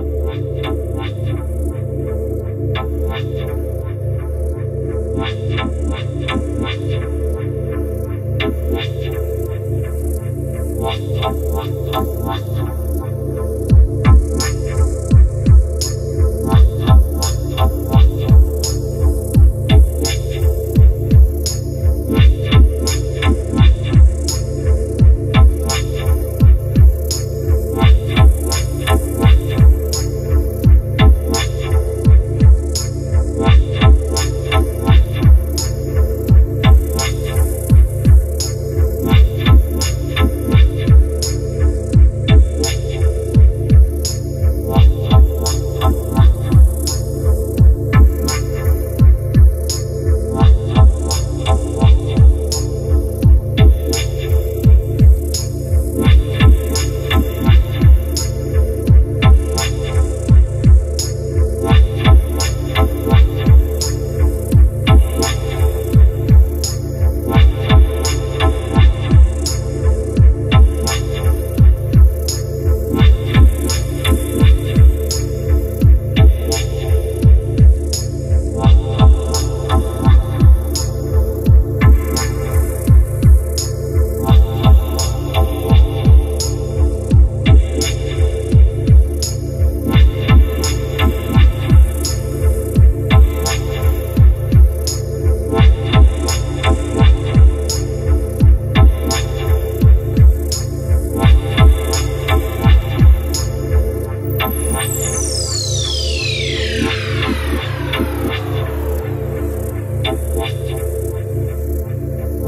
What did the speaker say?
What?